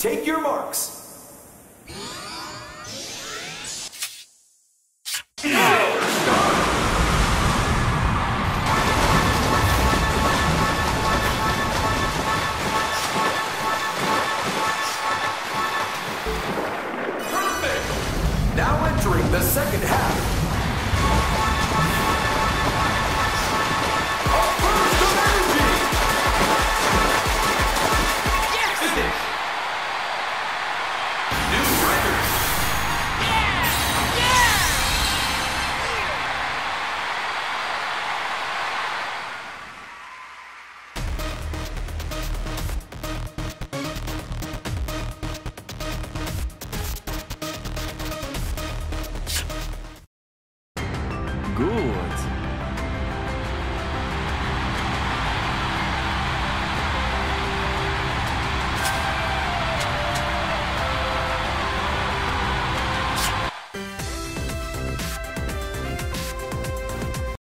Take your marks. Perfect! Now entering the second half. Ooh.